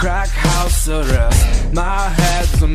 crack house arrest. My head's a